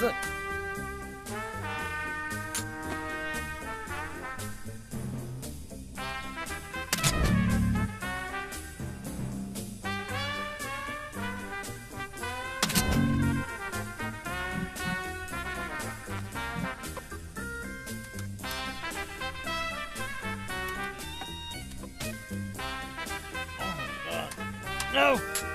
Roll this. No!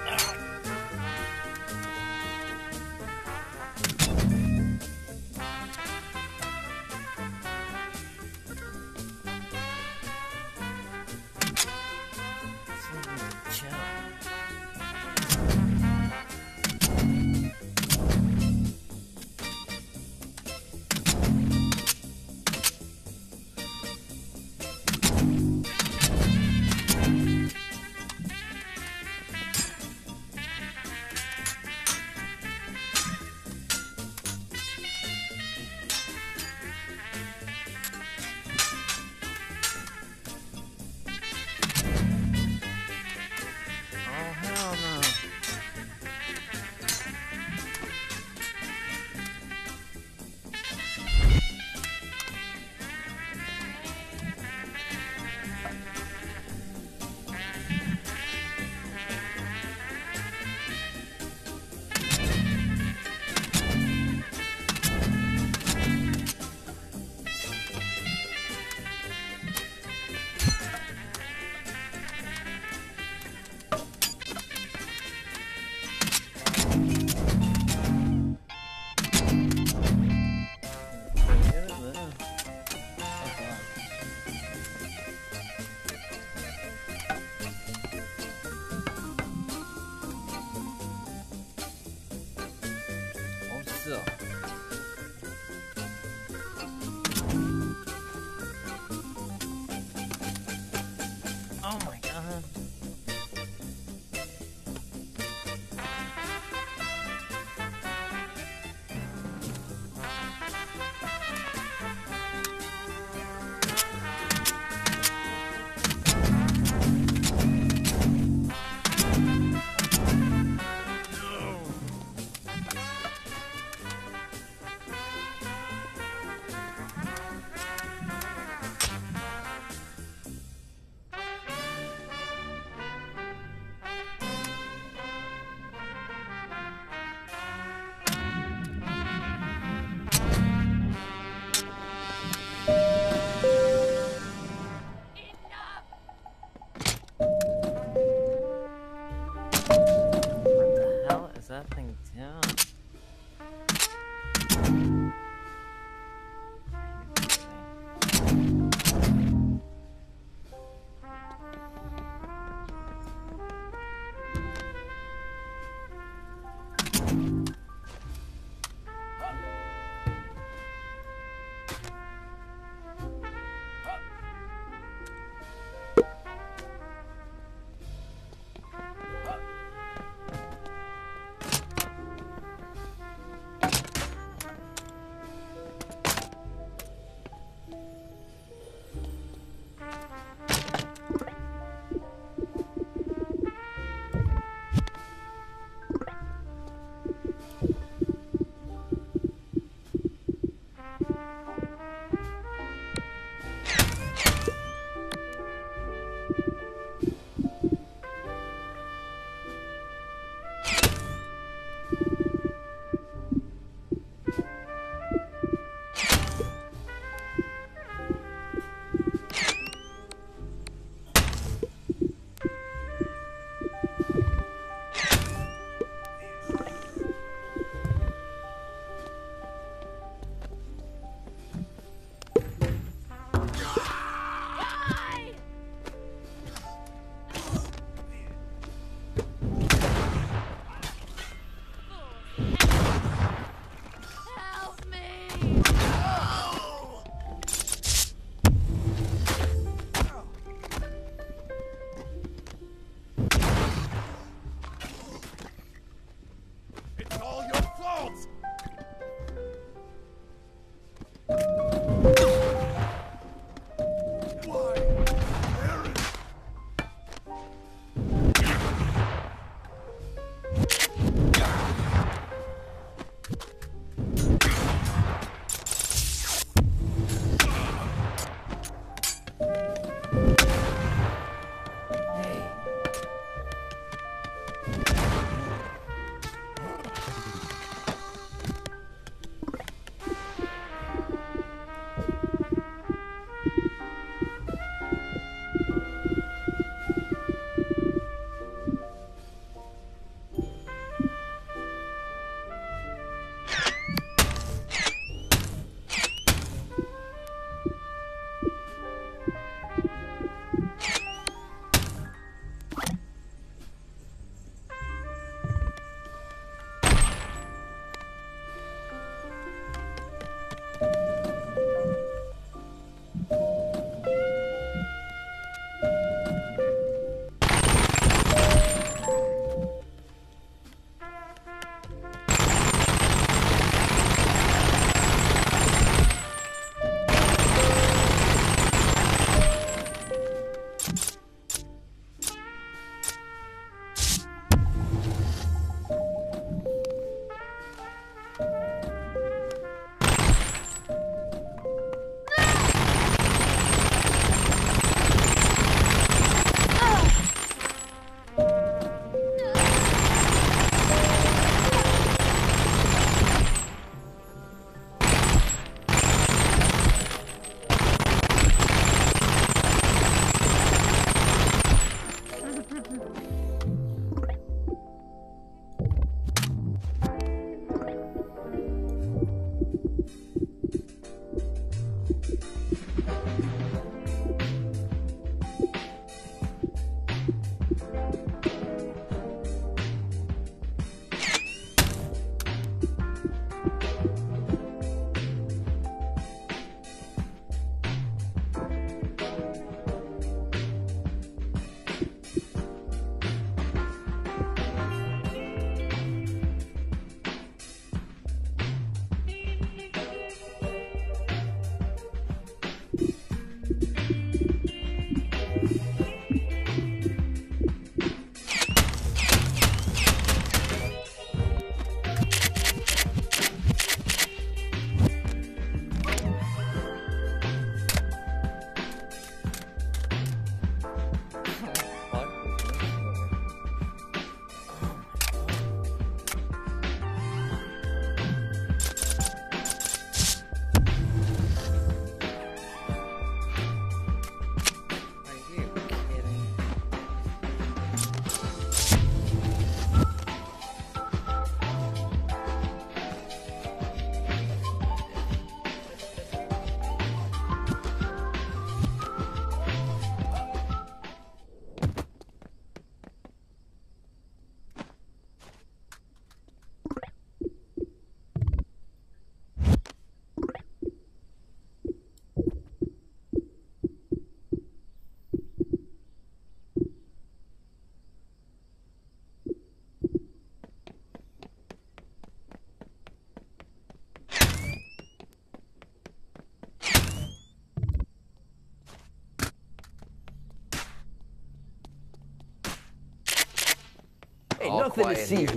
Catolicismo.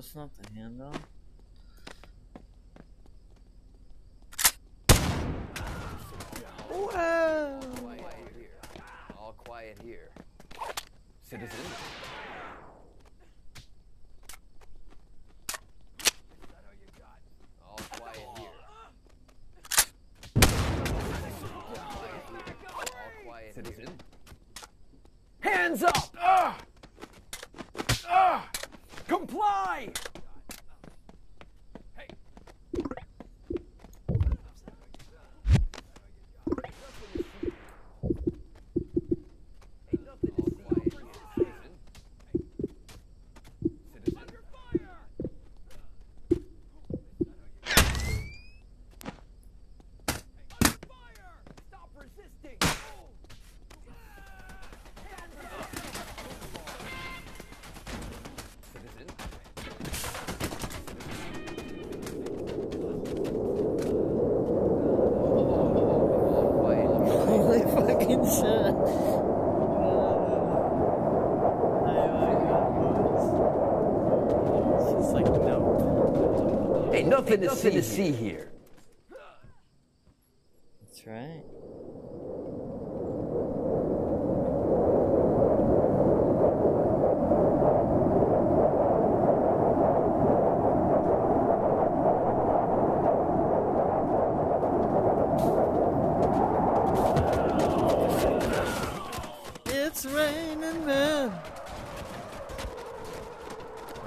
that's not the handle. Whoa! All quiet here. All quiet here. Citizens. Hey, nothing, hey, nothing see, to see here.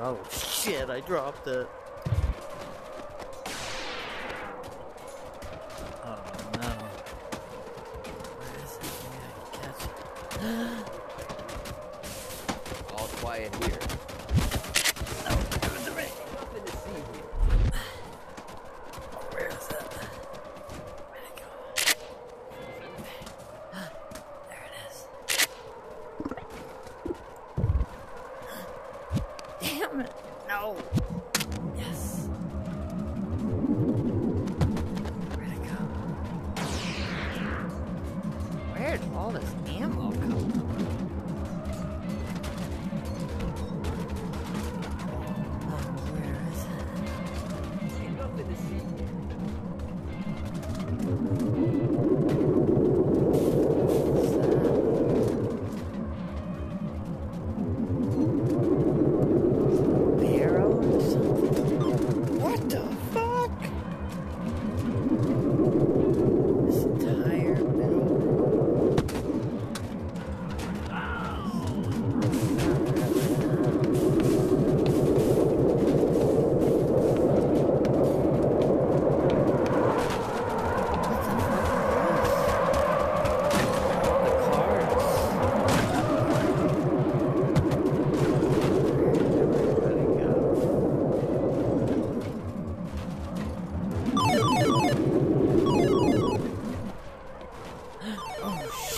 Oh shit, I dropped it.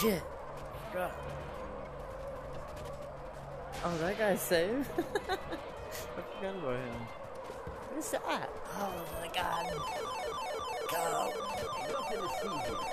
shit. Oh, that guy's safe. I forgot about him. What is that? Oh my god. Go. Nothing to see here.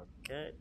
Okay.